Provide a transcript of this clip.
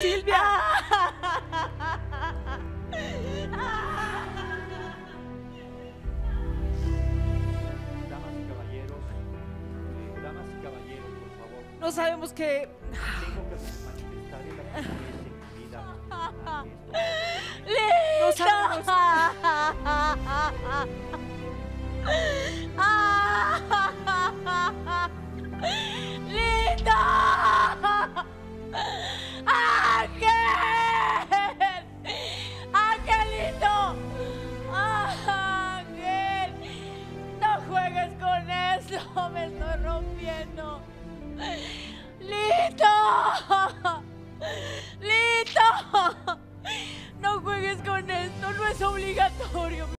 Silvia. Damas y caballeros, eh, damas y caballeros, por favor, No sabemos qué. tengo que manifestarle la primera vez en mi vida ante esto. No sabemos. Eso, me estoy rompiendo. ¡Lito! ¡Lito! No juegues con esto, no es obligatorio.